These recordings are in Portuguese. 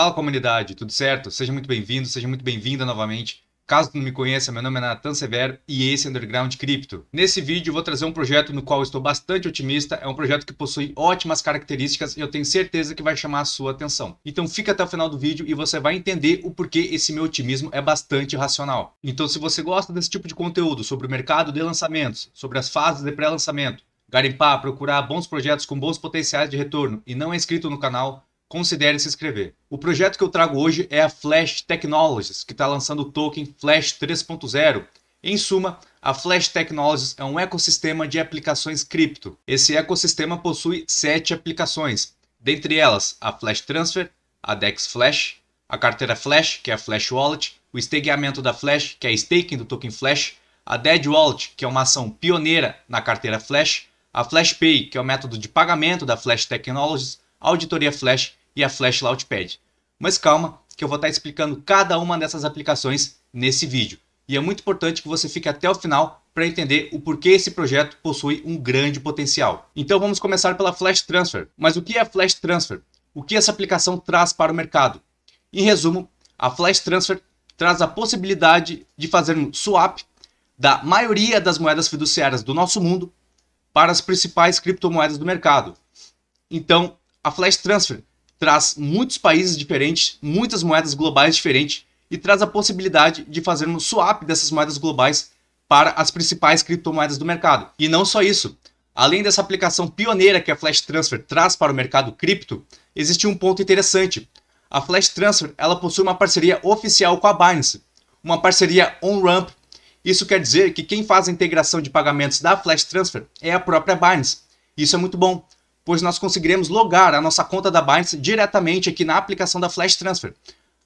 Fala comunidade, tudo certo? Seja muito bem-vindo, seja muito bem-vinda novamente. Caso não me conheça, meu nome é Nathan Severo e esse é Underground Crypto. Nesse vídeo vou trazer um projeto no qual estou bastante otimista, é um projeto que possui ótimas características e eu tenho certeza que vai chamar a sua atenção. Então fica até o final do vídeo e você vai entender o porquê esse meu otimismo é bastante racional. Então se você gosta desse tipo de conteúdo sobre o mercado de lançamentos, sobre as fases de pré-lançamento, garimpar, procurar bons projetos com bons potenciais de retorno e não é inscrito no canal, considere se inscrever. O projeto que eu trago hoje é a Flash Technologies, que está lançando o token Flash 3.0. Em suma, a Flash Technologies é um ecossistema de aplicações cripto. Esse ecossistema possui sete aplicações, dentre elas a Flash Transfer, a DEX Flash, a carteira Flash, que é a Flash Wallet, o stakeamento da Flash, que é a staking do token Flash, a Dead Wallet, que é uma ação pioneira na carteira Flash, a Flash Pay, que é o método de pagamento da Flash Technologies, a auditoria Flash e a Flash Launchpad. Mas calma, que eu vou estar explicando cada uma dessas aplicações nesse vídeo. E é muito importante que você fique até o final para entender o porquê esse projeto possui um grande potencial. Então vamos começar pela Flash Transfer. Mas o que é Flash Transfer? O que essa aplicação traz para o mercado? Em resumo, a Flash Transfer traz a possibilidade de fazer um swap da maioria das moedas fiduciárias do nosso mundo para as principais criptomoedas do mercado. Então, a Flash Transfer traz muitos países diferentes, muitas moedas globais diferentes e traz a possibilidade de fazer um swap dessas moedas globais para as principais criptomoedas do mercado. E não só isso. Além dessa aplicação pioneira que a Flash Transfer traz para o mercado cripto, existe um ponto interessante. A Flash Transfer ela possui uma parceria oficial com a Binance, uma parceria on-ramp. Isso quer dizer que quem faz a integração de pagamentos da Flash Transfer é a própria Binance. Isso é muito bom, pois nós conseguiremos logar a nossa conta da Binance diretamente aqui na aplicação da Flash Transfer.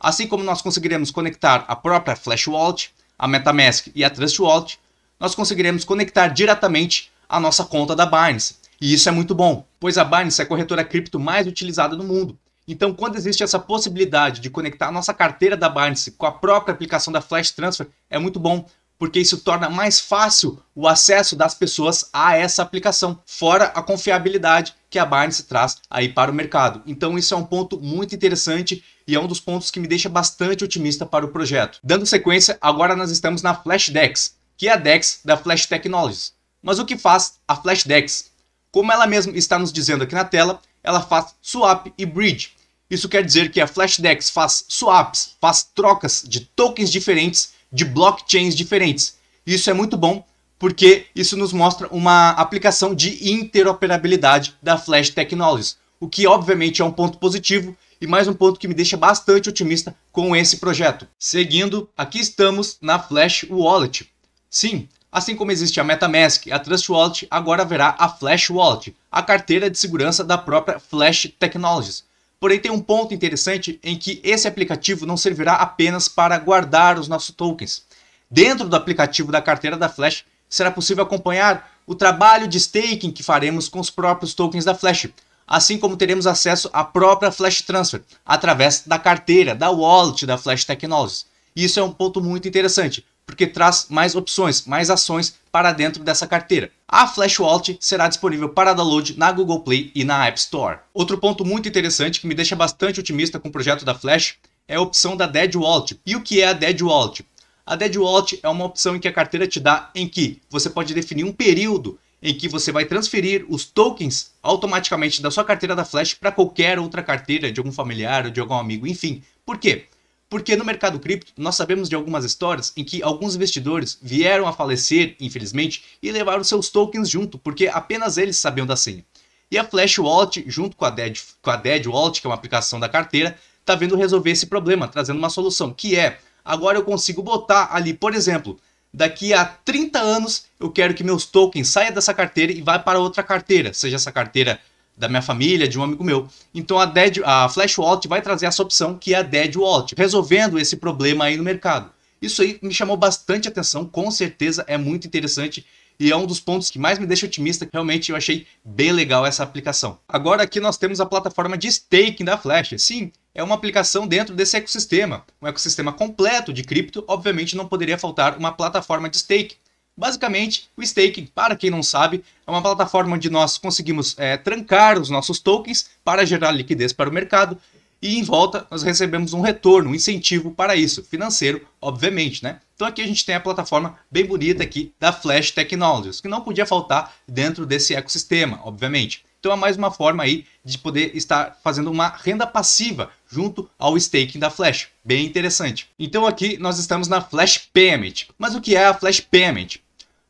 Assim como nós conseguiremos conectar a própria Flash Wallet, a MetaMask e a Trust Wallet, nós conseguiremos conectar diretamente a nossa conta da Binance. E isso é muito bom, pois a Binance é a corretora cripto mais utilizada no mundo. Então, quando existe essa possibilidade de conectar a nossa carteira da Binance com a própria aplicação da Flash Transfer, é muito bom, porque isso torna mais fácil o acesso das pessoas a essa aplicação, fora a confiabilidade que a Binance traz aí para o mercado. Então isso é um ponto muito interessante e é um dos pontos que me deixa bastante otimista para o projeto. Dando sequência, agora nós estamos na Flash Dex, que é a Dex da Flash Technologies. Mas o que faz a Flash Dex? Como ela mesma está nos dizendo aqui na tela, ela faz swap e bridge. Isso quer dizer que a Flash Dex faz swaps, faz trocas de tokens diferentes de blockchains diferentes. Isso é muito bom porque isso nos mostra uma aplicação de interoperabilidade da Flash Technologies, o que obviamente é um ponto positivo e mais um ponto que me deixa bastante otimista com esse projeto. Seguindo, aqui estamos na Flash Wallet. Sim, assim como existe a MetaMask, a Trust Wallet, agora haverá a Flash Wallet, a carteira de segurança da própria Flash Technologies. Porém, tem um ponto interessante em que esse aplicativo não servirá apenas para guardar os nossos tokens. Dentro do aplicativo da carteira da Flash, será possível acompanhar o trabalho de staking que faremos com os próprios tokens da Flash, assim como teremos acesso à própria Flash Transfer através da carteira, da wallet da Flash Technologies. Isso é um ponto muito interessante, porque traz mais opções, mais ações para dentro dessa carteira. A Flash Wallet será disponível para download na Google Play e na App Store. Outro ponto muito interessante que me deixa bastante otimista com o projeto da Flash é a opção da Dead Wallet. E o que é a Dead Wallet? A Dead Wallet é uma opção em que a carteira te dá em que você pode definir um período em que você vai transferir os tokens automaticamente da sua carteira da Flash para qualquer outra carteira de algum familiar ou de algum amigo, enfim. Por quê? Porque no mercado cripto, nós sabemos de algumas histórias em que alguns investidores vieram a falecer, infelizmente, e levaram seus tokens junto, porque apenas eles sabiam da senha. E a Flash Wallet, junto com a Dead, com a Dead Wallet, que é uma aplicação da carteira, está vindo resolver esse problema, trazendo uma solução, que é, agora eu consigo botar ali, por exemplo, daqui a 30 anos eu quero que meus tokens saiam dessa carteira e vá para outra carteira, seja essa carteira da minha família, de um amigo meu. Então a, Dead, a Flash Wallet vai trazer essa opção que é a Dead Wallet, resolvendo esse problema aí no mercado. Isso aí me chamou bastante atenção, com certeza é muito interessante e é um dos pontos que mais me deixa otimista. Realmente eu achei bem legal essa aplicação. Agora aqui nós temos a plataforma de staking da Flash. Sim, é uma aplicação dentro desse ecossistema, um ecossistema completo de cripto. Obviamente não poderia faltar uma plataforma de staking. Basicamente, o staking, para quem não sabe, é uma plataforma onde nós conseguimos é, trancar os nossos tokens para gerar liquidez para o mercado e em volta nós recebemos um retorno, um incentivo para isso, financeiro, obviamente, né? Então aqui a gente tem a plataforma bem bonita aqui da Flash Technologies, que não podia faltar dentro desse ecossistema, obviamente. Então é mais uma forma aí de poder estar fazendo uma renda passiva junto ao staking da Flash. Bem interessante. Então aqui nós estamos na Flash Payment. Mas o que é a Flash Payment?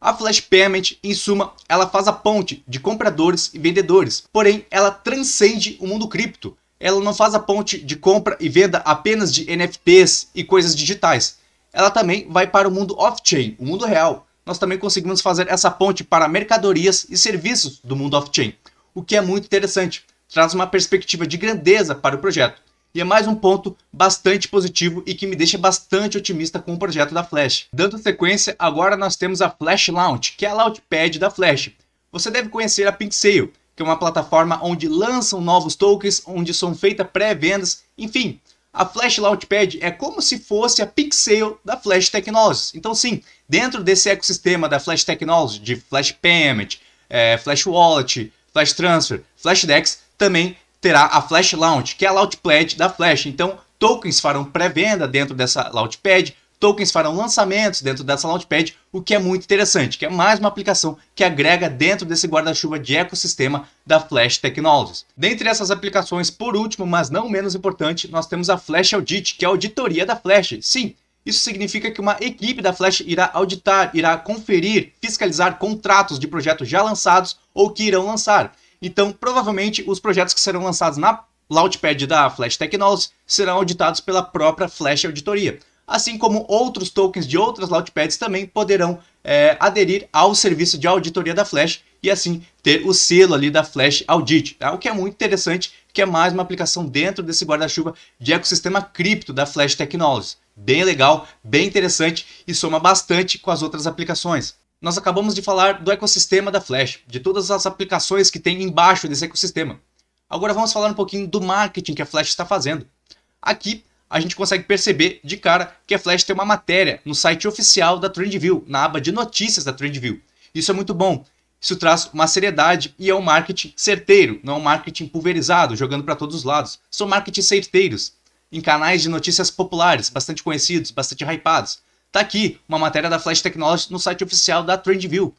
A Flash Payment, em suma, ela faz a ponte de compradores e vendedores, porém ela transcende o mundo cripto. Ela não faz a ponte de compra e venda apenas de NFTs e coisas digitais. Ela também vai para o mundo off-chain, o mundo real. Nós também conseguimos fazer essa ponte para mercadorias e serviços do mundo off-chain o que é muito interessante. Traz uma perspectiva de grandeza para o projeto. E é mais um ponto bastante positivo e que me deixa bastante otimista com o projeto da Flash. Dando sequência, agora nós temos a Flash Launch, que é a Launchpad da Flash. Você deve conhecer a PinkSale, que é uma plataforma onde lançam novos tokens, onde são feitas pré-vendas, enfim. A Flash Launchpad é como se fosse a Pixel da Flash Technologies. Então sim, dentro desse ecossistema da Flash Technologies, de Flash Payment, é, Flash Wallet, Flash Transfer, FlashDex, também terá a Flash Launch, que é a Launchpad da Flash. Então, tokens farão pré-venda dentro dessa Launchpad, tokens farão lançamentos dentro dessa Launchpad, o que é muito interessante, que é mais uma aplicação que agrega dentro desse guarda-chuva de ecossistema da Flash Technologies. Dentre essas aplicações, por último, mas não menos importante, nós temos a Flash Audit, que é a auditoria da Flash. Sim, isso significa que uma equipe da Flash irá auditar, irá conferir, fiscalizar contratos de projetos já lançados ou que irão lançar. Então, provavelmente, os projetos que serão lançados na Launchpad da Flash Technologies serão auditados pela própria Flash Auditoria. Assim como outros tokens de outras Launchpads também poderão é, aderir ao serviço de auditoria da Flash e assim ter o selo ali da Flash Audit, tá? o que é muito interessante, que é mais uma aplicação dentro desse guarda-chuva de ecossistema cripto da Flash Technologies bem legal, bem interessante e soma bastante com as outras aplicações. Nós acabamos de falar do ecossistema da Flash, de todas as aplicações que tem embaixo desse ecossistema. Agora vamos falar um pouquinho do marketing que a Flash está fazendo. Aqui a gente consegue perceber de cara que a Flash tem uma matéria no site oficial da TrendView, na aba de notícias da TrendView. Isso é muito bom. Isso traz uma seriedade e é um marketing certeiro, não é um marketing pulverizado, jogando para todos os lados. São marketing certeiros em canais de notícias populares, bastante conhecidos, bastante hypados. Tá aqui uma matéria da Flash Technology no site oficial da TrendView.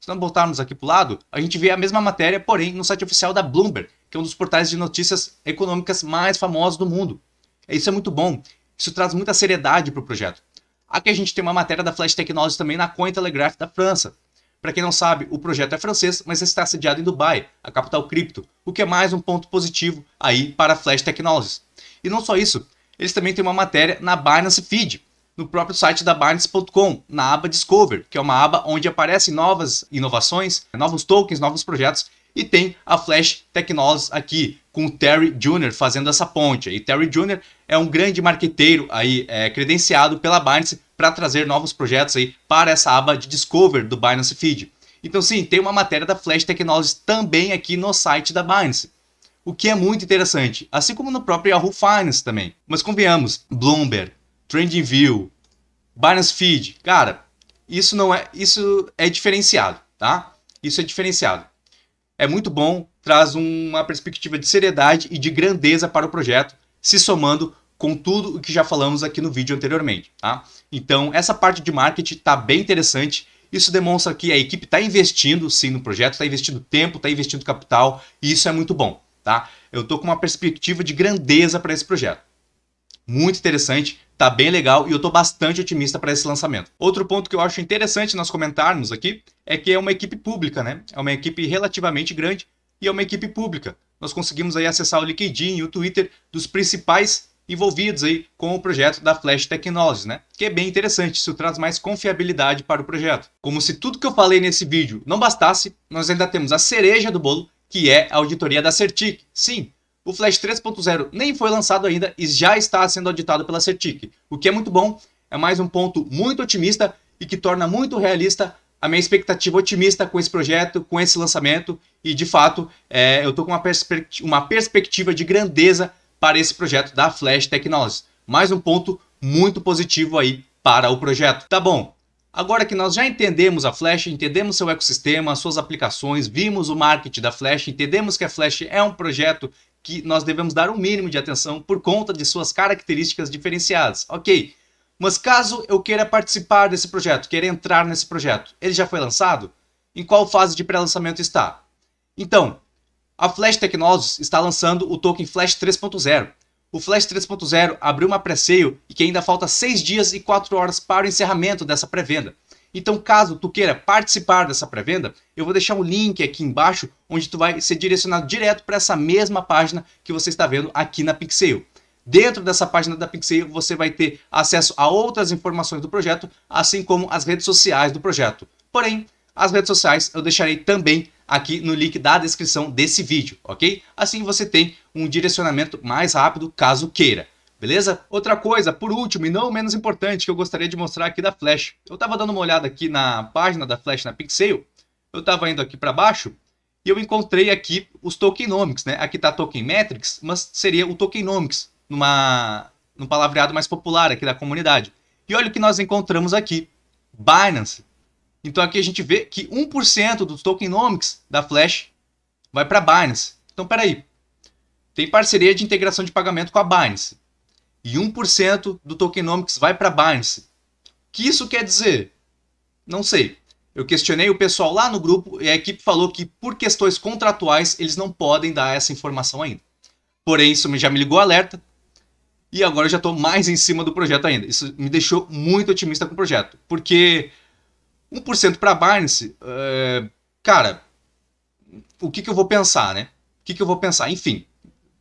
Se nós voltarmos aqui para o lado, a gente vê a mesma matéria, porém no site oficial da Bloomberg, que é um dos portais de notícias econômicas mais famosos do mundo. Isso é muito bom. Isso traz muita seriedade para o projeto. Aqui a gente tem uma matéria da Flash Technologies também na Cointelegraph da França. Para quem não sabe, o projeto é francês, mas está sediado em Dubai, a capital cripto, o que é mais um ponto positivo aí para a Flash Technologies. E não só isso, eles também têm uma matéria na Binance Feed, no próprio site da Binance.com, na aba Discover, que é uma aba onde aparecem novas inovações, novos tokens, novos projetos, e tem a Flash Technologies aqui, com o Terry Jr. fazendo essa ponte. E Terry Jr. é um grande marqueteiro aí, é, credenciado pela Binance para trazer novos projetos aí para essa aba de Discover do Binance Feed. Então sim, tem uma matéria da Flash Technologies também aqui no site da Binance o que é muito interessante, assim como no próprio Yahoo Finance também. Mas convenhamos, Bloomberg, TrendingView, Binance Feed, cara, isso não é, isso é diferenciado, tá? Isso é diferenciado. É muito bom, traz uma perspectiva de seriedade e de grandeza para o projeto, se somando com tudo o que já falamos aqui no vídeo anteriormente, tá? Então, essa parte de marketing está bem interessante. Isso demonstra que a equipe está investindo sim no projeto, está investindo tempo, está investindo capital, e isso é muito bom tá? Eu tô com uma perspectiva de grandeza para esse projeto. Muito interessante, tá bem legal e eu tô bastante otimista para esse lançamento. Outro ponto que eu acho interessante nós comentarmos aqui é que é uma equipe pública, né? É uma equipe relativamente grande e é uma equipe pública. Nós conseguimos aí acessar o LinkedIn e o Twitter dos principais envolvidos aí com o projeto da Flash Technologies, né? Que é bem interessante, isso traz mais confiabilidade para o projeto. Como se tudo que eu falei nesse vídeo não bastasse, nós ainda temos a cereja do bolo, que é a auditoria da Certic. Sim, o Flash 3.0 nem foi lançado ainda e já está sendo auditado pela Certic, o que é muito bom, é mais um ponto muito otimista e que torna muito realista a minha expectativa otimista com esse projeto, com esse lançamento e de fato é, eu estou com uma, perspectiva, uma perspectiva de grandeza para esse projeto da Flash Technologies. Mais um ponto muito positivo aí para o projeto. Tá bom, Agora que nós já entendemos a Flash, entendemos seu ecossistema, suas aplicações, vimos o marketing da Flash, entendemos que a Flash é um projeto que nós devemos dar um mínimo de atenção por conta de suas características diferenciadas. Ok, mas caso eu queira participar desse projeto, queira entrar nesse projeto, ele já foi lançado? Em qual fase de pré-lançamento está? Então, a Flash Technologies está lançando o token Flash 3.0. O Flash 3.0 abriu uma pré-sale e que ainda falta 6 dias e 4 horas para o encerramento dessa pré-venda. Então, caso tu queira participar dessa pré-venda, eu vou deixar um link aqui embaixo onde tu vai ser direcionado direto para essa mesma página que você está vendo aqui na Pixel. Dentro dessa página da Pixel você vai ter acesso a outras informações do projeto, assim como as redes sociais do projeto. Porém, as redes sociais eu deixarei também aqui no link da descrição desse vídeo, ok? Assim você tem um direcionamento mais rápido caso queira. Beleza? Outra coisa, por último e não menos importante, que eu gostaria de mostrar aqui da Flash. Eu estava dando uma olhada aqui na página da Flash na Pixel, eu estava indo aqui para baixo e eu encontrei aqui os tokenomics, né? Aqui está Token Metrics, mas seria o tokenomics, numa, num palavreado mais popular aqui da comunidade. E olha o que nós encontramos aqui, Binance. Então aqui a gente vê que 1% dos tokenomics da Flash vai para Binance. Então peraí, tem parceria de integração de pagamento com a Binance e 1% do tokenomics vai para Binance. O que isso quer dizer? Não sei. Eu questionei o pessoal lá no grupo e a equipe falou que por questões contratuais eles não podem dar essa informação ainda. Porém, isso já me ligou alerta e agora eu já estou mais em cima do projeto ainda. Isso me deixou muito otimista com o projeto, porque 1% para Binance, é, cara, o que, que eu vou pensar, né? O que, que eu vou pensar? Enfim,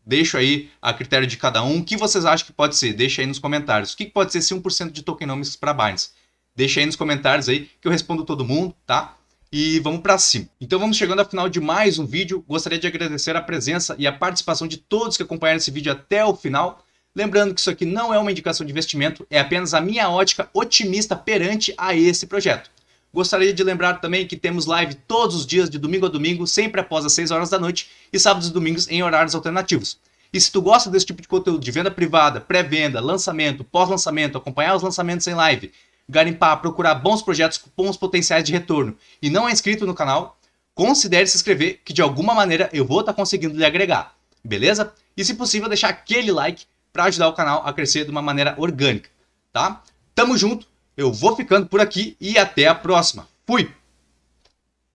Deixo aí a critério de cada um. O que vocês acham que pode ser? Deixa aí nos comentários. O que pode ser esse 1% de tokenomics para Binance? Deixa aí nos comentários aí que eu respondo todo mundo, tá? E vamos para cima. Então vamos chegando ao final de mais um vídeo. Gostaria de agradecer a presença e a participação de todos que acompanharam esse vídeo até o final. Lembrando que isso aqui não é uma indicação de investimento, é apenas a minha ótica otimista perante a esse projeto. Gostaria de lembrar também que temos live todos os dias de domingo a domingo, sempre após as 6 horas da noite, e sábados e domingos em horários alternativos. E se tu gosta desse tipo de conteúdo de venda privada, pré-venda, lançamento, pós-lançamento, acompanhar os lançamentos em live, garimpar, procurar bons projetos com bons potenciais de retorno e não é inscrito no canal, considere se inscrever que de alguma maneira eu vou estar tá conseguindo lhe agregar, beleza? E se possível deixar aquele like para ajudar o canal a crescer de uma maneira orgânica, tá? Tamo junto! Eu vou ficando por aqui e até a próxima. Fui!